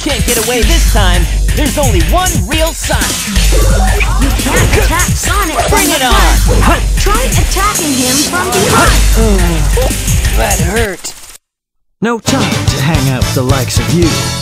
can't get away this time. There's only one real Sonic. You can't attack Sonic Bring it on. front. Try attacking him from behind. Oh, that hurt. No time to hang out with the likes of you.